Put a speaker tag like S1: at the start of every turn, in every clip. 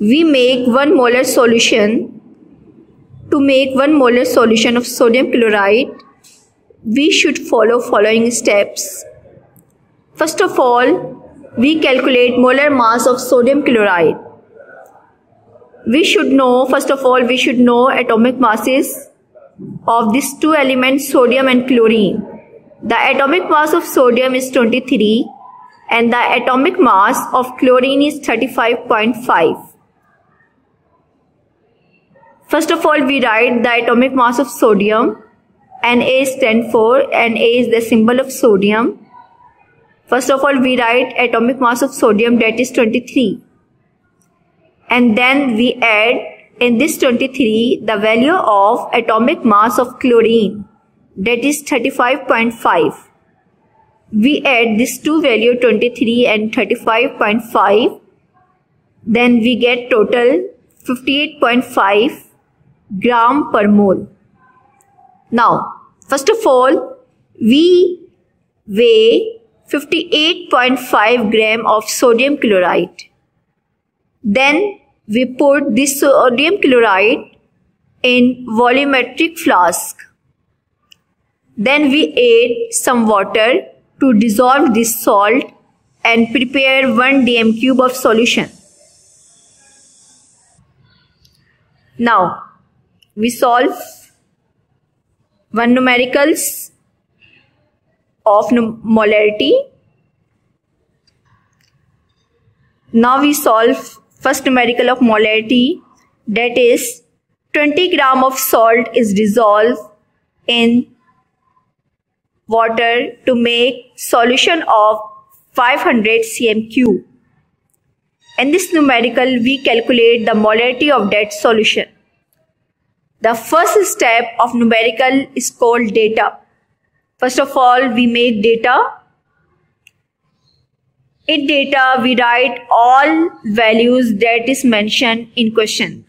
S1: we make 1 molar solution. To make 1 molar solution of sodium chloride we should follow following steps. First of all we calculate molar mass of sodium chloride. We should know first of all we should know atomic masses of these two elements sodium and chlorine. The atomic mass of sodium is 23 and the atomic mass of chlorine is 35.5 First of all, we write the atomic mass of sodium. Na stands for, Na is the symbol of sodium. First of all, we write atomic mass of sodium that is 23. And then we add in this 23 the value of atomic mass of chlorine that is 35.5. We add these two value 23 and 35.5. Then we get total 58.5 gram per mole. Now, first of all, we weigh 58.5 gram of sodium chloride. Then we put this sodium chloride in volumetric flask. Then we add some water to dissolve this salt and prepare 1 dm cube of solution. Now, we solve one numericals of molarity. Now we solve first numerical of molarity that is 20 gram of salt is dissolved in water to make solution of 500 cm In this numerical, we calculate the molarity of that solution. The first step of numerical is called data. First of all, we make data. In data, we write all values that is mentioned in question.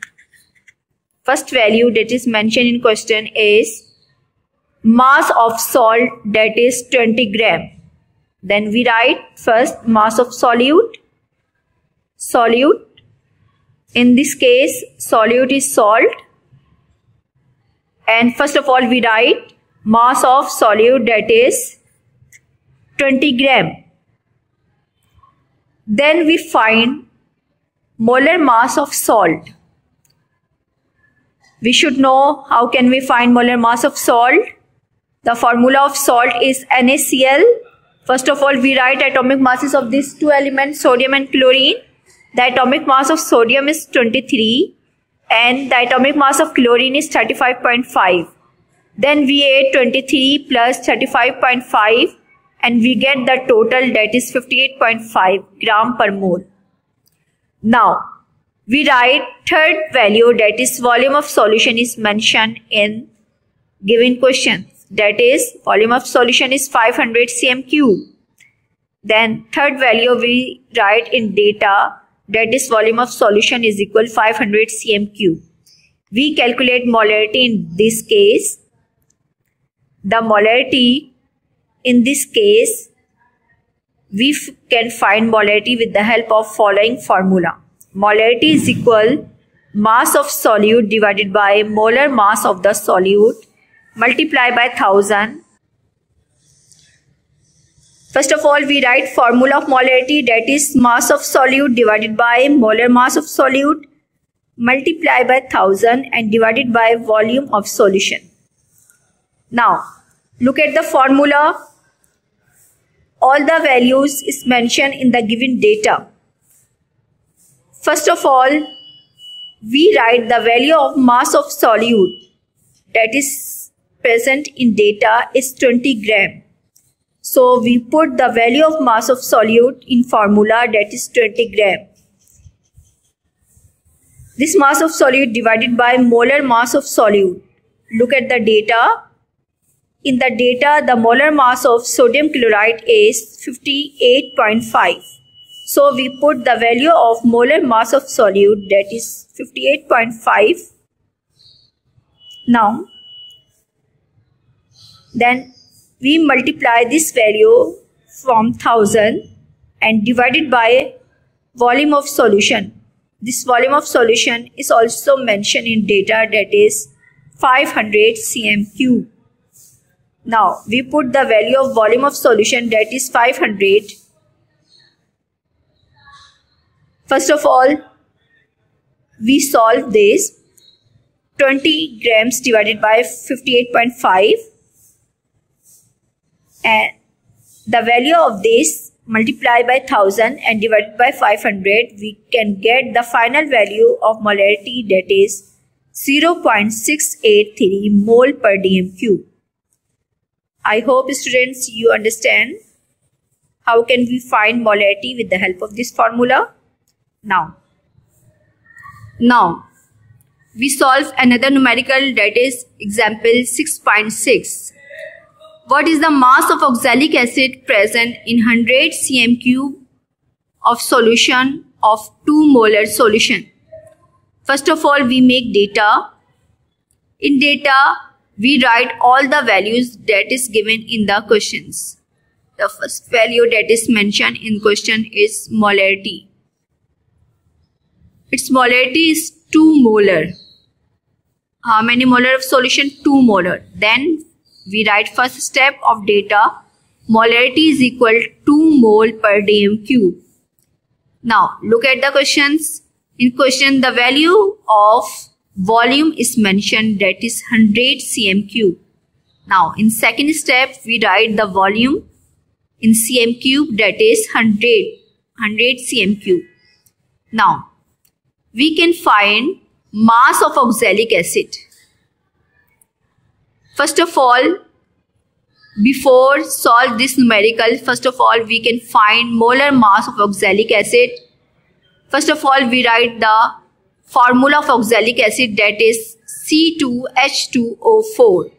S1: First value that is mentioned in question is mass of salt that is 20 gram. Then we write first mass of solute. Solute. In this case, solute is salt and first of all we write mass of solute that is 20 gram. Then we find molar mass of salt. We should know how can we find molar mass of salt. The formula of salt is NaCl first of all we write atomic masses of these two elements sodium and chlorine. The atomic mass of sodium is 23 and the atomic mass of chlorine is 35.5. Then we add 23 plus 35.5 and we get the total that is 58.5 gram per mole. Now, we write third value that is volume of solution is mentioned in given question. That is volume of solution is 500 cm cube. Then third value we write in data that is volume of solution is equal 500 cm cube. We calculate molarity in this case. The molarity in this case, we can find molarity with the help of following formula. Molarity is equal mass of solute divided by molar mass of the solute multiplied by 1000 First of all, we write formula of molarity that is mass of solute divided by molar mass of solute multiplied by 1000 and divided by volume of solution. Now, look at the formula. All the values is mentioned in the given data. First of all, we write the value of mass of solute that is present in data is 20 gram so we put the value of mass of solute in formula that is 20 gram. This mass of solute divided by molar mass of solute. Look at the data. In the data, the molar mass of sodium chloride is 58.5. So we put the value of molar mass of solute that is 58.5. Now, then we multiply this value from 1000 and divide it by volume of solution. this volume of solution is also mentioned in data that is 500 cm cube. Now we put the value of volume of solution that is 500. First of all, we solve this 20 grams divided by 58.5 and the value of this multiplied by 1000 and divided by 500 we can get the final value of molarity that is 0.683 mole per dm cube. I hope students you understand how can we find molarity with the help of this formula. Now, now we solve another numerical that is example 6.6 what is the mass of oxalic acid present in 100 cm cube of solution of 2 molar solution? First of all, we make data. In data, we write all the values that is given in the questions. The first value that is mentioned in question is molarity. Its molarity is 2 molar. How many molar of solution? 2 molar. Then we write first step of data molarity is equal to 2 mole per dm cube. Now look at the questions. In question the value of volume is mentioned that is 100 cm cube. Now in second step we write the volume in cm cube that is 100 100 cm cube. Now we can find mass of oxalic acid. First of all, before solve this numerical, first of all, we can find molar mass of oxalic acid. First of all, we write the formula of oxalic acid that is C2H2O4.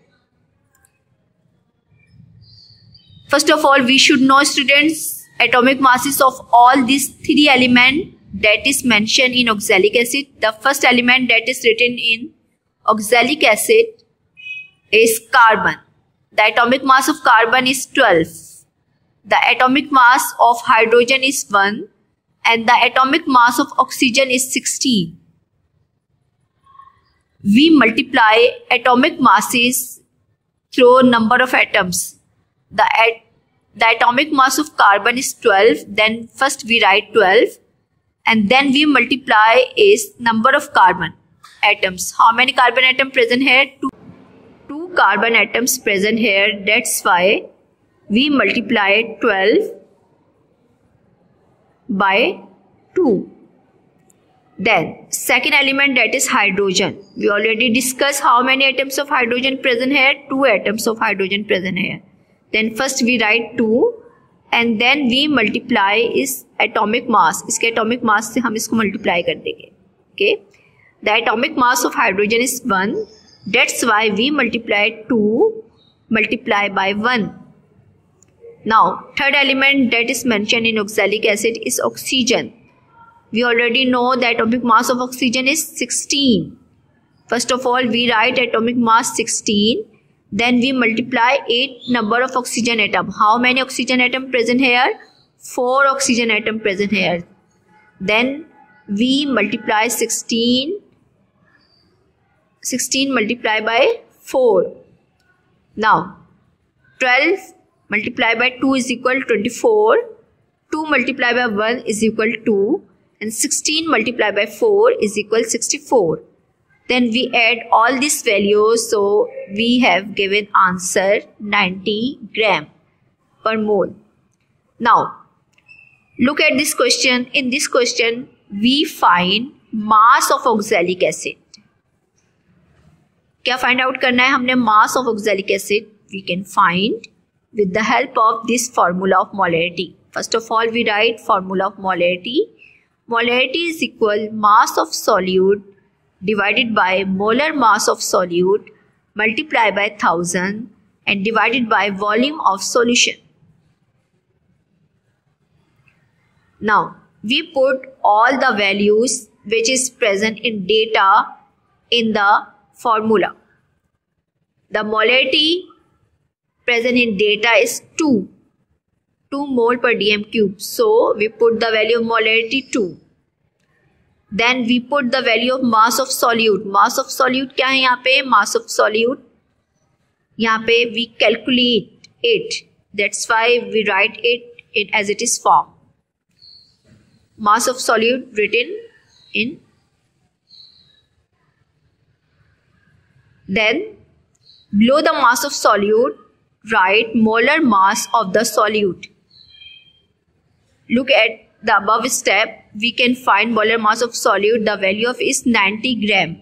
S1: First of all, we should know students atomic masses of all these three elements that is mentioned in oxalic acid. The first element that is written in oxalic acid is carbon. The atomic mass of carbon is 12. The atomic mass of hydrogen is 1 and the atomic mass of oxygen is 16. We multiply atomic masses through number of atoms. The, at, the atomic mass of carbon is 12. Then first we write 12 and then we multiply is number of carbon atoms. How many carbon atom present here? 2 carbon atoms present here that's why we multiply 12 by 2 then second element that is hydrogen we already discussed how many atoms of hydrogen present here two atoms of hydrogen present here then first we write 2 and then we multiply is atomic mass इसके atomic mass से हम इसको multiply कर देंगे okay the atomic mass of hydrogen is 1 that's why we multiply 2 multiply by 1. Now, third element that is mentioned in oxalic acid is oxygen. We already know that atomic mass of oxygen is 16. First of all, we write atomic mass 16. Then we multiply 8 number of oxygen atom. How many oxygen atom present here? 4 oxygen atom present here. Then we multiply 16 16 multiplied by 4. Now 12 multiplied by 2 is equal to 24. 2 multiplied by 1 is equal to 2 and 16 multiplied by 4 is equal to 64. Then we add all these values so we have given answer 90 gram per mole. Now look at this question. In this question we find mass of oxalic acid. क्या find out करना है? हमने mass of oxalic acid we can find with the help of this formula of molarity first of all we write formula of molarity molarity is equal mass of solute divided by molar mass of solute multiply by thousand and divided by volume of solution now we put all the values which is present in data in the formula. The molarity present in data is 2. 2 mole per dm cube. So we put the value of molarity 2. then we put the value of mass of solute mass of solute क्या है यहाँ पे mass of solute यहाँ पे we calculate it that's why we write it, it as it is form mass of solute written in then below the mass of solute write molar mass of the solute. Look at the above step. We can find molar mass of solute. The value of is 90 gram.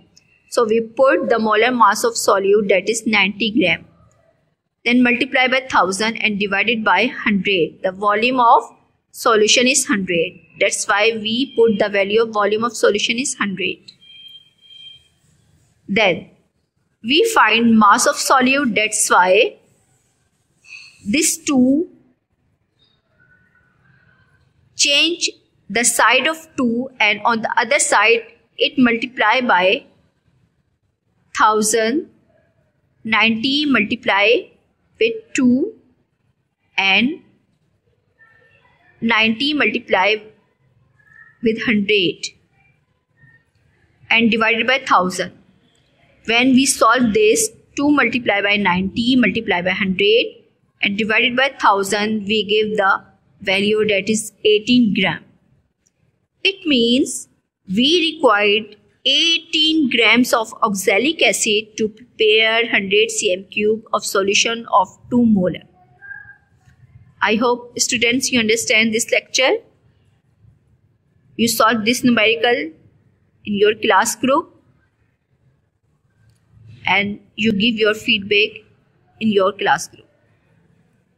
S1: So we put the molar mass of solute that is 90 gram. Then multiply by 1000 and divided by 100 the volume of solution is 100 that's why we put the value of volume of solution is 100 then we find mass of solute that's why this two change the side of 2 and on the other side it multiply by 1000 90 multiply with 2 and 90 multiply with 100 and divided by 1000 when we solve this 2 multiply by 90 multiply by 100 and divided by 1000 we give the value that is 18 gram it means we required 18 grams of oxalic acid to prepare 100 cm cube of solution of 2 molar. I hope students you understand this lecture. You solve this numerical in your class group and you give your feedback in your class group.